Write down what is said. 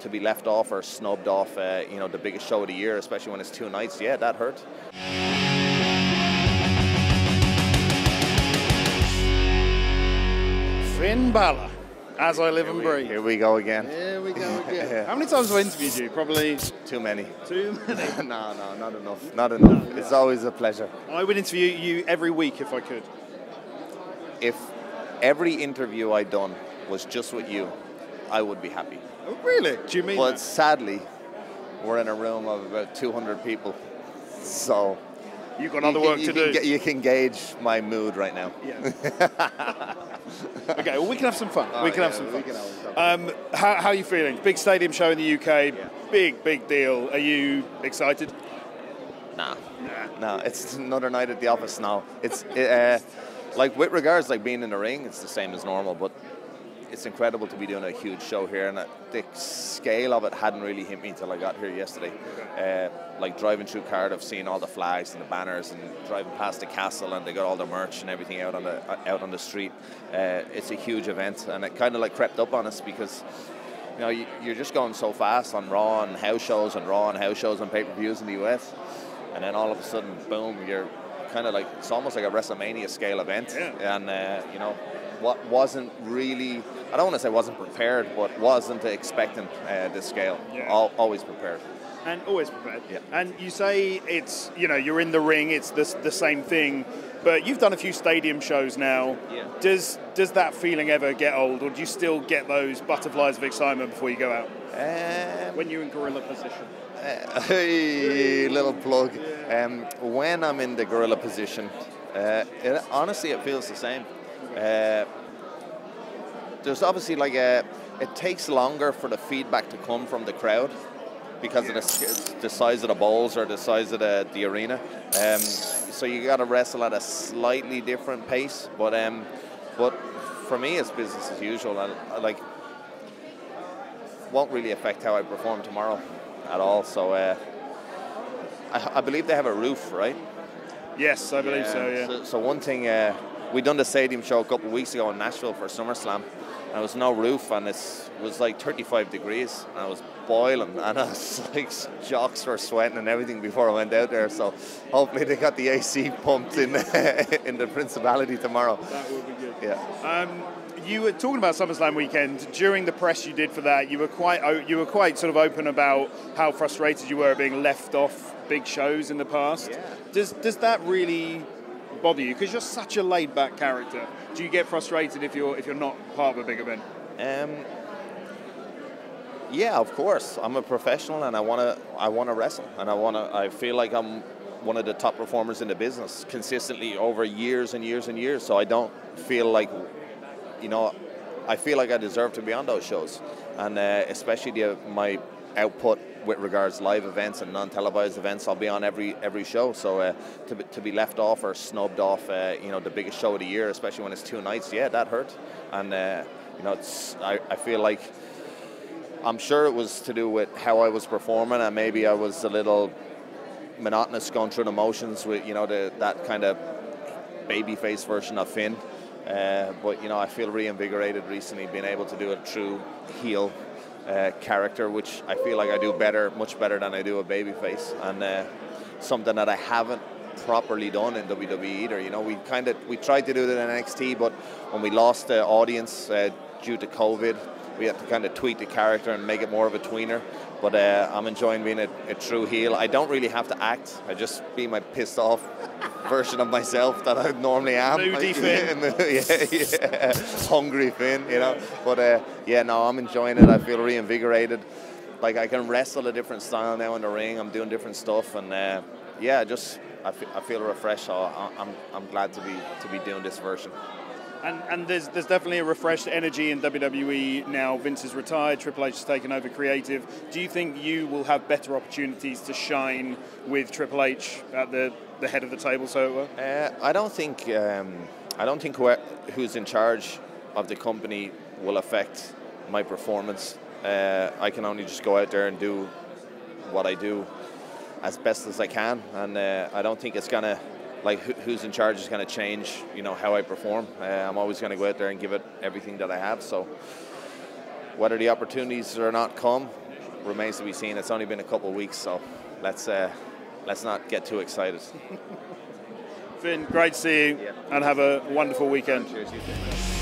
to be left off or snubbed off, uh, you know, the biggest show of the year, especially when it's two nights, yeah, that hurt. Finn Balor, as I live Here and we, breathe. here we go again. Here we go again. Yeah. How many times have I interviewed you? Probably Too many. two many. no, no, not enough. Not enough. It's always a pleasure. I would interview you every week if I could. If every interview I'd done was just with you, I would be happy. Oh, really? Do you mean But that? sadly, we're in a room of about 200 people, so You've got other you, work you to can do. ga- you can gauge my mood right now. Yeah. okay, well, we can have some fun. Oh, we can have some fun. have. Um, how, how are you feeling? Big stadium show in the UK. Big, big deal. Are you excited? Nah, no, it's another night at the office now. It's uh, like with regards like being in the ring, it's the same as normal, but it's incredible to be doing a huge show here, and uh, the scale of it hadn't really hit me until I got here yesterday. Uh, like driving through Cardiff, seeing all the flags and the banners, and driving past the castle, and they got all the merch and everything out on the uh, out on the street. Uh, it's a huge event, and it kind of like crept up on us because you know, you- you're just going so fast on Raw and house shows and Raw and house shows and pay per views in the US, and then all of a sudden, boom, you're kind of like it's almost like a WrestleMania scale event, Yeah. and uh, you know, what wasn't really, I don't want to say wasn't prepared, but wasn't expecting uh, this scale. Yeah. Al- always prepared. And always prepared. Yeah. And you say it's, you know, you're in the ring, it's the, the same thing, but you've done a few stadium shows now. Yeah. Does does that feeling ever get old, or do you still get those butterflies of excitement before you go out? Um, When you're in gorilla position? Uh, hey, little plug. Um, when I'm in the gorilla position, uh, it, honestly, it feels the same. Uh, there's obviously like a, it takes longer for the feedback to come from the crowd because of the, the size of the bowls or the size of the, the arena. Um, so you got to wrestle at a slightly different pace. But um, but for me, it's business as usual. I, I like won't really affect how I perform tomorrow at all. So uh, I, I believe they have a roof, right? Yes, I believe so. Yeah. So, so one thing, uh, we done the stadium show a couple of weeks ago in Nashville for SummerSlam. And there was no roof, and it was like 35 degrees, and I was boiling, and I was like, jocks were sweating and everything before I went out there. So hopefully they got the AC pumped in in the Principality tomorrow. That would be good. Yeah. Um, you were talking about SummerSlam weekend. During the press you did for that, you were quite you were quite sort of open about how frustrated you were being left off big shows in the past. Yeah. Does does that really bother you? Because you're such a laid back character. Do you get frustrated if you're if you're not part of a big event? Um, yeah, of course. I'm a professional, and I want to. I want to wrestle, and I want to. I feel like I'm one of the top performers in the business consistently over years and years and years. So I don't feel like, you know, I feel like I deserve to be on those shows, and uh, especially the, my output with regards live events and non-televised events. I'll be on every every show. So uh, to be, to be left off or snubbed off, uh, you know, the biggest show of the year, especially when it's two nights, yeah, that hurt, and uh, you know, it's I, I feel like. I'm sure it was to do with how I was performing, and maybe I was a little monotonous going through the motions with you know the, that kind of babyface version of Finn. Uh, but you know, I feel reinvigorated recently, being able to do a true heel uh, character, which I feel like I do better, much better than I do a babyface, and uh, something that I haven't properly done in WWE either. You know, we kind of we tried to do it in NXT, but when we lost the audience uh, due to COVID, we had to kind of tweak the character and make it more of a tweener. But uh, I'm enjoying being a, a true heel. I don't really have to act. I just be my pissed off version of myself that I normally am. Moody Finn. yeah, yeah, hungry Finn, you know. But uh, yeah, no, I'm enjoying it. I feel reinvigorated. Like I can wrestle a different style now in the ring. I'm doing different stuff, and uh, yeah, just I fe- I feel refreshed. So I- I'm I'm glad to be to be doing this version. And, and there's there's definitely a refreshed energy in WWE now. Vince is retired. Triple H has taken over creative. Do you think you will have better opportunities to shine with Triple H at the, the head of the table, so it were? Uh, I don't think um, I don't think who, who's in charge of the company will affect my performance. Uh, I can only just go out there and do what I do as best as I can, and uh, I don't think it's gonna like who's in charge is going to change, you know, how I perform. Uh, I'm always going to go out there and give it everything that I have. So whether the opportunities or not come remains to be seen. It's only been a couple of weeks, so let's uh, let's not get too excited. Finn, great to see you, yeah. and have a wonderful weekend. Cheers,